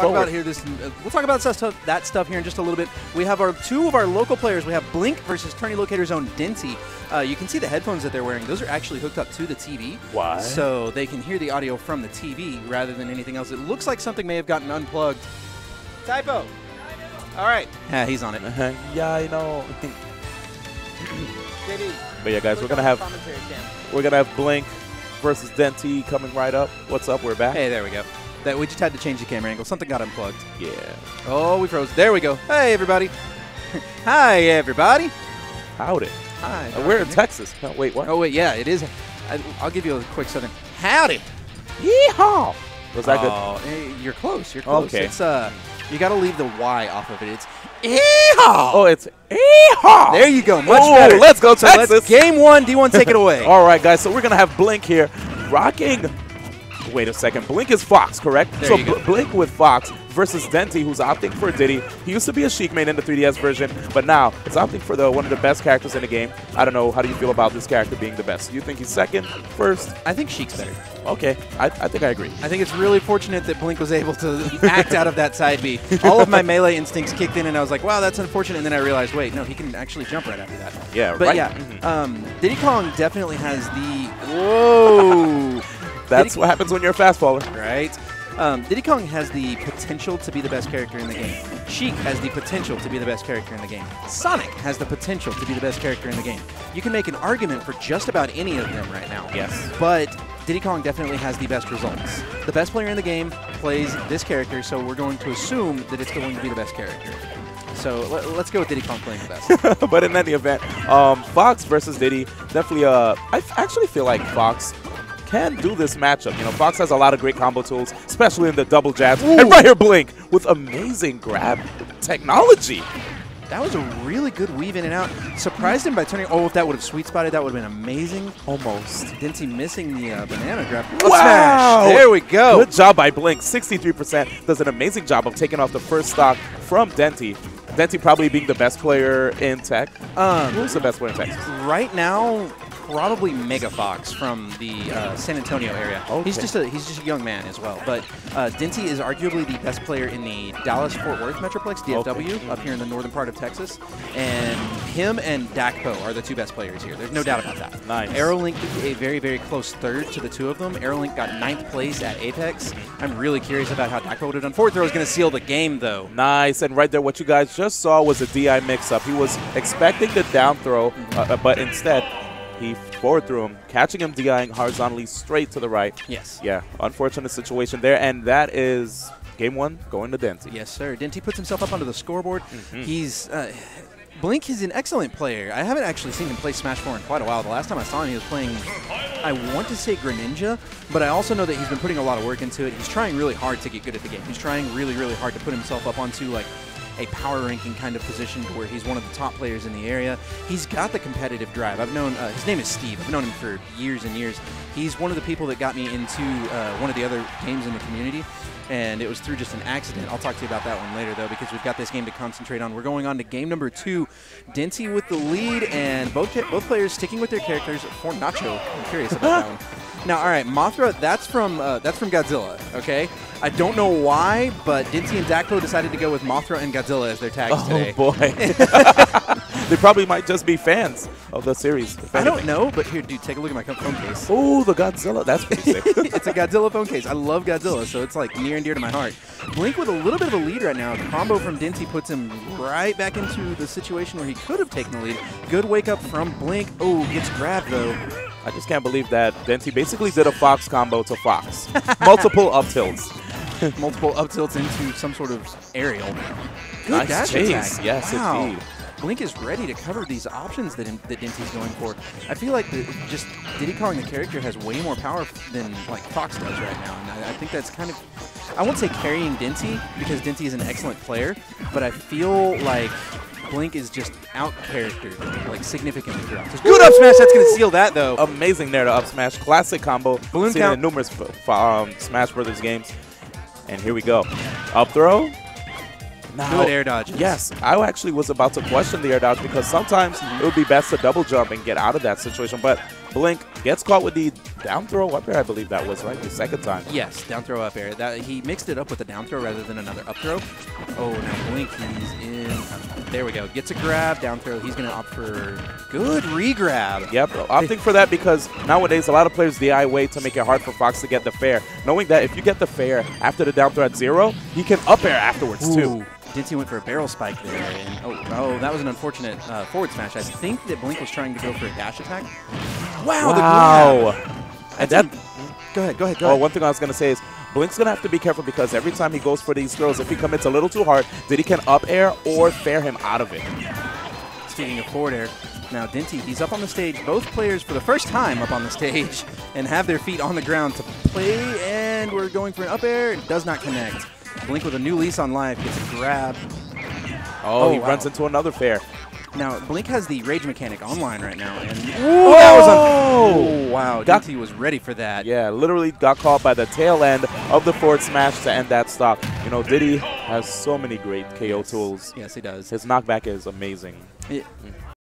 talk forward. about here this. Uh, we'll talk about that stuff, that stuff here in just a little bit. We have our two of our local players. We have Blink versus Tourney Locator's own Denti. Uh, you can see the headphones that they're wearing. Those are actually hooked up to the TV. Why? So they can hear the audio from the TV rather than anything else. It looks like something may have gotten unplugged. Typo. All right. Yeah, he's on it. Yeah, I know. But yeah, guys, we're gonna have we're gonna have Blink versus Denti coming right up. What's up? We're back. Hey, there we go. That we just had to change the camera angle. Something got unplugged. Yeah. Oh, we froze. There we go. Hey, everybody. Hi, everybody. Howdy. Hi. Uh, we're in Texas. No, wait, what? Oh wait, yeah, it is. I, I'll give you a quick southern. Howdy. Yeehaw! Was that good? Oh, hey, you're close. You're close. Okay. It's uh, you got to leave the Y off of it. It's yeehaw. Oh, it's yeehaw! there you go. Much better. let's go, So Texas. game one. D1, take it away. All right, guys. So we're gonna have Blink here, rocking. Wait a second. Blink is Fox, correct? There so you go. Bl- Blink with Fox versus Denti, who's opting for Diddy. He used to be a Sheik main in the 3DS version, but now is opting for the one of the best characters in the game. I don't know. How do you feel about this character being the best? You think he's second, first? I think Sheik's better. Okay, I, I think I agree. I think it's really fortunate that Blink was able to act out of that side B. All of my melee instincts kicked in, and I was like, "Wow, that's unfortunate." And then I realized, wait, no, he can actually jump right after that. Yeah, But right. yeah, Mhm. um, Diddy Kong definitely has the whoa. That's what happens when you're a fast faller. right? Um, Diddy Kong has the potential to be the best character in the game. Sheik has the potential to be the best character in the game. Sonic has the potential to be the best character in the game. You can make an argument for just about any of them right now. Yes. But Diddy Kong definitely has the best results. The best player in the game plays this character, so we're going to assume that it's going to be the best character. So let, us go with Diddy Kong playing the best. but in any event, um, Fox versus Diddy, definitely. Uh, I actually feel like Fox can do this matchup. You know, Fox has a lot of great combo tools, especially in the double jabs. And right here, Blink with amazing grab technology. that was a really good weave in and out. Surprised him by turning. Oh, if that would have sweet spotted, that would have been amazing. Almost. Denti missing the uh, banana grab. Wow! smash. There we go. Good job by Blink. 63% does an amazing job of taking off the first stock from Denti. Denti probably being the best player in tech. Um, Who's the best player in Texas? right now, probably Mega Fox from the uh, San Antonio area. He's just a he's just a young man as well. But uh, Denti is arguably the best player in the Dallas Fort Worth Metroplex (DFW) Okay. up here in the northern part of Texas. And him and Dakpo are the two best players here. There's no doubt about that. Nice. Aerolink a very very close third to the two of them. Aerolink got ninth place at Apex. I'm really curious about how Dakpo would have done. Forward throw is going to seal the game though. Nice, and right there, what you guys just saw was a DI mix-up. He was expecting the down throw, uh, uh, but instead, he forward threw him, catching him DIing horizontally straight to the right. Yes. Yeah, unfortunate situation there, and that is game one going to Denti. Yes, sir. Denti puts himself up onto the scoreboard. Mm-hmm. He's uh, Blink is an excellent player. I haven't actually seen him play Smash 4 in quite a while. The last time I saw him, he was playing, I want to say Greninja, but I also know that he's been putting a lot of work into it. He's trying really hard to get good at the game. He's trying really, really hard to put himself up onto like a power ranking kind of position to where he's one of the top players in the area. He's got the competitive drive. I've known uh, his name is Steve. I've known him for years and years. He's one of the people that got me into uh, one of the other games in the community and it was through just an accident. I'll talk to you about that one later, though, because we've got this game to concentrate on. We're going on to game number two. Denti with the lead, and both both players sticking with their characters. For Nacho, I'm curious about that one. Now, all right, Mothra, that's from uh, that's from Godzilla. Okay, I don't know why, but Denti and Dakpo decided to go with Mothra and Godzilla as their tags today. Oh today. boy, they probably might just be fans of the series. I don't know, but here, dude, take a look at my phone case. Oh, the Godzilla, that's pretty sick. it's a Godzilla phone case. I love Godzilla, so it's like near and dear to my heart. Blink with a little bit of a lead right now. Combo from Denti puts him right back into the situation where he could have taken the lead. Good wake up from Blink. Oh, gets grabbed though. I just can't believe that Denti basically did a Fox combo to Fox. Multiple up tilts. Multiple up tilts into some sort of aerial. Good Nice dash chase. attack. Yes, wow. indeed. Blink is ready to cover these options that, that Denti's going for. I feel like the, just Diddy Kong, the character, has way more power than like Fox does right now, and I, I think that's kind of, I won't say carrying Denti because Denti is an excellent player, but I feel like Blink is just out charactered like significantly throughout. Just good up smash, that's gonna seal that though. Amazing there to up smash. Classic combo. Balloon Seen count. in numerous um, Smash Brothers games. And here we go. Up throw. Now, Good air dodges. Yes, I actually was about to question the air dodge because sometimes it would be best to double jump and get out of that situation. But Blink gets caught with the down throw up air, I believe that was, right? The second time. Yes, down throw up air. That He mixed it up with a down throw rather than another up throw. Oh, now Blink, he's in. There we go. Gets a grab, down throw. He's going to opt for good re-grab. Yep, opting for that because nowadays a lot of players DI way to make it hard for Fox to get the fair, knowing that if you get the fair after the down throw at zero, he can up air afterwards Ooh. too. Denti went for a barrel spike there. And, oh, oh, that was an unfortunate uh, forward smash. I think that Blink was trying to go for a dash attack. Wow. the Wow. grab. And that. Go ahead, go ahead, go oh, ahead. one thing I was going to say is Blink's going to have to be careful because every time he goes for these throws, if he commits a little too hard, Diddy can up air or fair him out of it. Speaking of forward air, now Denti, he's up on the stage. Both players for the first time up on the stage and have their feet on the ground to play. And we're going for an up air. It does not connect. Blink with a new lease on life gets a grab. Oh, Oh, he wow. runs into another fair. Now Blink has the rage mechanic online right now, and Ooh, that was a oh! oh wow. Got- Denti was ready for that. Yeah, literally got caught by the tail end of the forward smash to end that stop. You know, Diddy has so many great KO tools. Yes, he does. His knockback is amazing. It- mm.